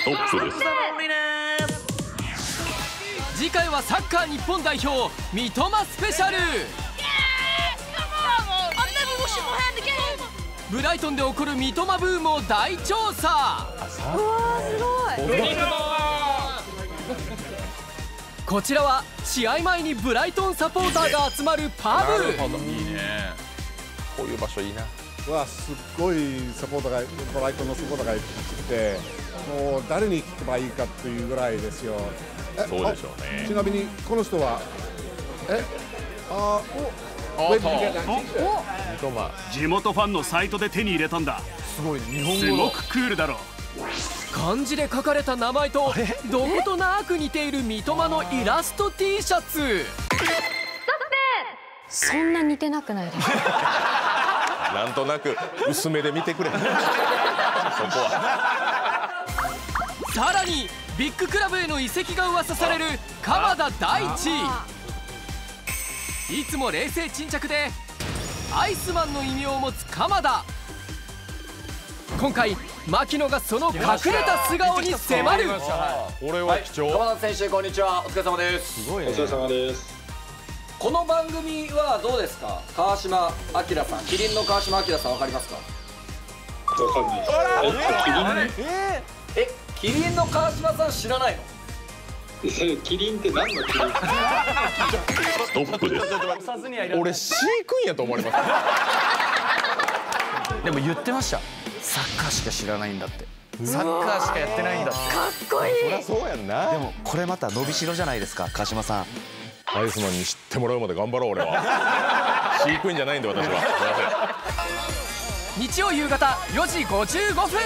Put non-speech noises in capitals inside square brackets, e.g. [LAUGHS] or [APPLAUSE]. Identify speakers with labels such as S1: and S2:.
S1: ストップ。です
S2: 次回はサッカー日本代表三笘スペシャル。ブライトンで起こる三笘ブームを大調査。こちらは試合前にブライトンサポーターが集まるパブ。
S1: いいね。こういう場所いいな
S3: わすっごいサポーターがブライトンのサポーターがいてもう誰に聞けばいいかっていうぐらいですよ。え
S1: そうでしょうね。
S3: あちなみにこの人は？え？あお
S4: 地元ファンのサイトで手に入れたんだ。
S5: すごい日本
S4: すごくクールだろ
S2: 漢字で書かれた名前とどことなく似ている三笘のイラスト T シャツ。
S6: そんな似てなくないですか？[LAUGHS] [LAUGHS]
S1: なんとなく薄めで見てくれ。[LAUGHS] そこは。
S2: さらにビッグクラブへの移籍が噂される鎌田大地。いつも冷静沈着でアイスマンの異名を持つ鎌田。今回牧野がその隠れた素顔に迫る。
S1: これは貴重、
S5: 鎌田選手こんにちは。お疲れ様です。
S1: すごいね。
S7: お疲れ様です。
S5: この番組はどうですか？川島明さん。キリンの川島明さんわかりますか？
S7: わかんない。です。
S5: えキリンの川島さん知らないの？
S7: キリンキリンって何のキリン？
S1: ストップです。俺飼育員やと思われます。[LAUGHS]
S8: でも言ってました。サッカーしか知らないんだって。サッカーしかやってないんだって。
S1: そりゃそうやんな。
S8: でもこれまた伸びしろじゃないですか川島さん
S1: アイスマンに知ってもらうまで頑張ろう俺は。[LAUGHS] 飼育員じゃないんで私は。すいません。
S2: 日曜夕方4時55分